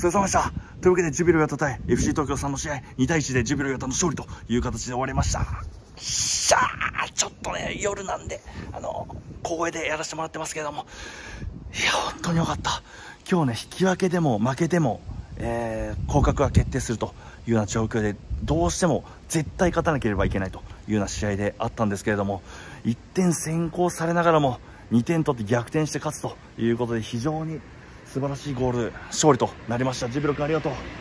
疲れ様でした。というわけでジュビロ磐田対 FC 東京さんの試合2対1でジュビロ磐田の勝利という形で終わりました。しゃーちょっとね夜なんであの小声でやらせてもらってますけども。いや本当によかった。今日ね引き分けでも負けても、えー、降格が決定するというような状況でどうしても絶対勝たなければいけないというような試合であったんですけれども1点先行されながらも2点取って逆転して勝つということで非常に素晴らしいゴール勝利となりました。ジブロ君ありがとうもう。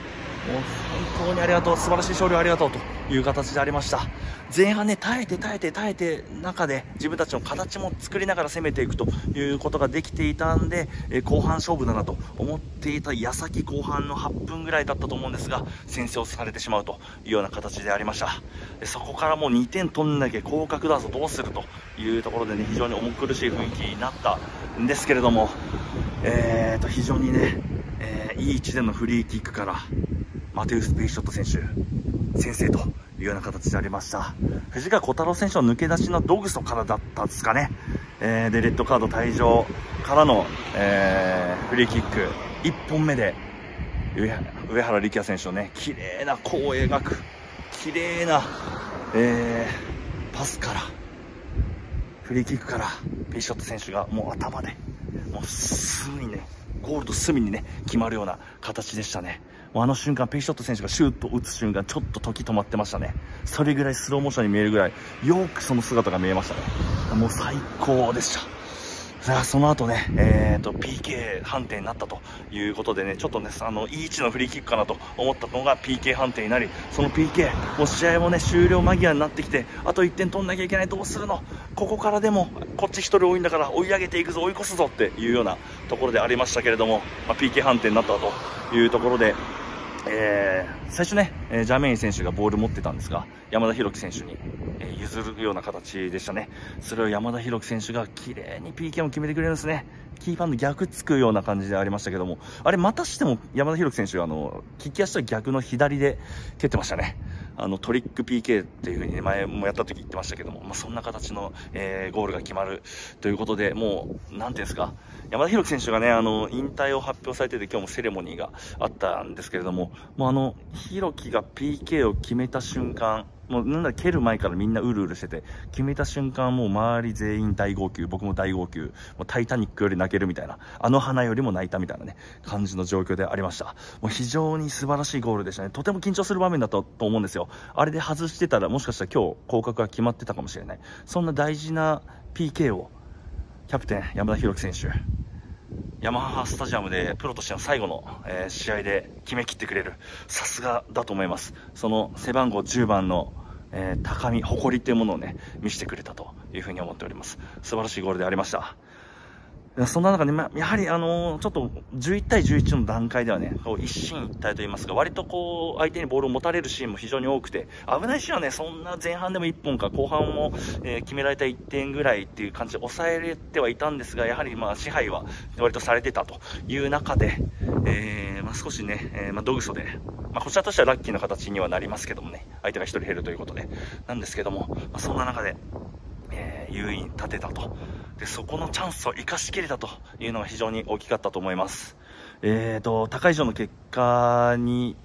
本当にありがとう素晴らしい勝利をありがとうという形でありました。前半ね耐えて耐えて耐えて中で自分たちの形も作りながら攻めていくということができていたんで、え後半勝負だなと思っていた矢先後半の8分ぐらいだったと思うんですが先制をされてしまうというような形でありました。そこからもう2点取んなきゃ降格だぞどうするというところでね非常に重苦しい雰囲気になったんですけれども、えー、と非常にね、えー、いい位置でのフリーキックからマテウス・ペイショット選手先生というような形でありました。藤川小太郎選手の抜け出しのドグソからだったんですかね、えー、でレッドカード退場からの、えー、フリーキック。1本目で上原力也選手のね綺麗な弧を描く綺麗な、えー、パスからフリーキックからペイショット選手がもう頭でもう隅にねゴールド隅にね決まるような形でしたね。あの瞬間ペイショット選手がシュート打つ瞬間ちょっと時止まってましたね。それぐらいスローモーションに見えるぐらいよくその姿が見えましたね。もう最高でした。さあその後ね、えーと、PK 判定になったということでね、ちょっとね、あの、いい位置のフリーキックかなと思ったのが PK 判定になり、その PK、もう試合もね、終了間際になってきて、あと1点取んなきゃいけない、どうするの？ここからでも、こっち1人多いんだから追い上げていくぞ、追い越すぞっていうようなところでありましたけれども、まあ、PK 判定になったというところで、えー、最初ね、えジャメイン選手がボール持ってたんですが、山田裕樹選手に、え譲るような形でしたね。それを山田裕樹選手が綺麗に PK も決めてくれるんですね。キーパーの逆つくような感じでありましたけども、あれまたしても山田裕樹選手が、あの、利き足と逆の左で蹴ってましたね。あの、トリック PK っていうふうに前もやった時言ってましたけども、まあ、そんな形の、えー、ゴールが決まるということで、もう、なんていうんですか、山田宏樹選手がね、あの、引退を発表されてて今日もセレモニーがあったんですけれども、もうあの、裕樹が PK を決めた瞬間、もうなんだ蹴る前からみんなうるうるしてて、決めた瞬間もう周り全員大号泣、僕も大号泣、もうタイタニックより泣けるみたいな、あの花よりも泣いたみたいなね、感じの状況でありました。もう非常に素晴らしいゴールでしたね。とても緊張する場面だったと思うんですよ。あれで外してたらもしかしたら今日降格が決まってたかもしれない。そんな大事な PK を、キャプテン山田裕樹選手、ヤマハスタジアムでプロとしての最後の、えー、試合で決めきってくれる。さすがだと思います。その背番号10番の、えー、高み、誇りというものをね、見せてくれたというふうに思っております。素晴らしいゴールでありました。そんな中で、ま、やはり、あのー、ちょっと11対11の段階ではね、こう一進一退といいますか、割とこう、相手にボールを持たれるシーンも非常に多くて、危ないシーンはね、そんな前半でも1本か、後半も、えー、決められた1点ぐらいっていう感じで抑えれてはいたんですが、やはりまあ支配は割とされてたという中で、えー、まあ、少しね、えまあ、ドグソで、ま、こちらとしてはラッキーな形にはなりますけどもね、相手が1人減るということで、なんですけども、ま、そんな中で、え優位に立てたと。で、そこのチャンスを生かしきれたというのが非常に大きかったと思います。えーと、高以上の結果に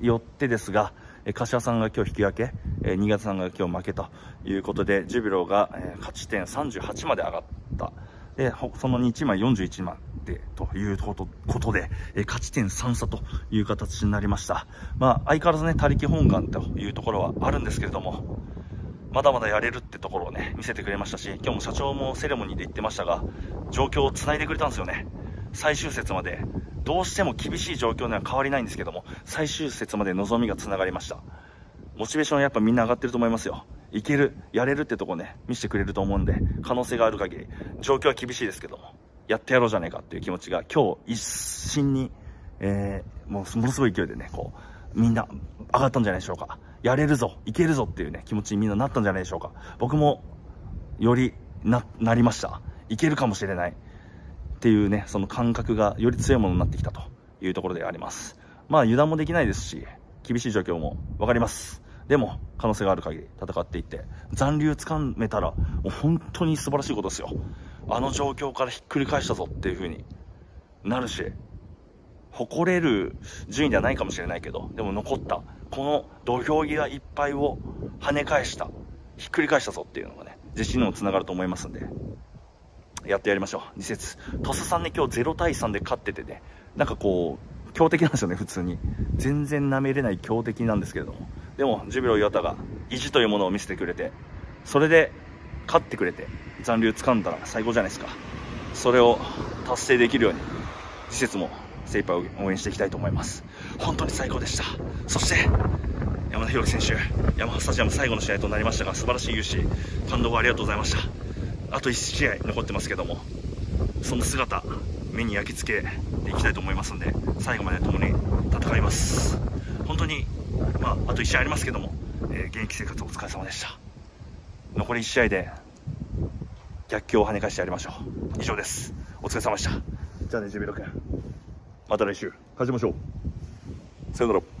よってですが、柏さんが今日引き分け、新潟さんが今日負けということで、ジュビロが、勝ち点38まで上がった。で、その2チームは41までということで、勝ち点3差という形になりました。まあ、相変わらずね、他力本願というところはあるんですけれども、まだまだやれるってところをね、見せてくれましたし、今日も社長もセレモニーで言ってましたが、状況を繋いでくれたんですよね。最終節まで、どうしても厳しい状況には変わりないんですけども、最終節まで望みが繋がりました。モチベーションはやっぱみんな上がってると思いますよ。いける、やれるってとこね、見せてくれると思うんで、可能性がある限り、状況は厳しいですけども、やってやろうじゃねえかっていう気持ちが今日一心に、えー、もうものすごい勢いでね、こう、みんな上がったんじゃないでしょうか。やれるぞ、いけるぞっていうね、気持ちにみんななったんじゃないでしょうか。僕も、よりな、なりました。いけるかもしれない。っていうね、その感覚がより強いものになってきたというところであります。まあ油断もできないですし、厳しい状況もわかります。でも、可能性がある限り戦っていって、残留つかめたら、もう本当に素晴らしいことですよ。あの状況からひっくり返したぞっていう風になるし、誇れる順位ではないかもしれないけど、でも残った、この土俵際いっぱいを跳ね返した、ひっくり返したぞっていうのがね、自信にもつながると思いますんで、やってやりましょう。2節。鳥栖さんね、今日0対3で勝っててね、なんかこう、強敵なんですよね、普通に。全然舐めれない強敵なんですけれども。でも、ジュビロ磐田が意地というものを見せてくれて、それで勝ってくれて、残留掴んだら最高じゃないですか。それを達成できるように、施設も精一杯応援していきたいと思います。本当に最高でした。そして、山田裕貴選手、ヤマハスタジアム最後の試合となりましたが、素晴らしい勇姿、感動をありがとうございました。あと1試合残ってますけどもその姿目に焼き付けていきたいと思いますんで最後まで共に戦います本当にまああと1試合ありますけども、えー、現役生活お疲れ様でした残り1試合で逆境を跳ね返してやりましょう以上ですお疲れ様でしたじゃあねジュビロ君また来週。勝ちましょう。さよなら。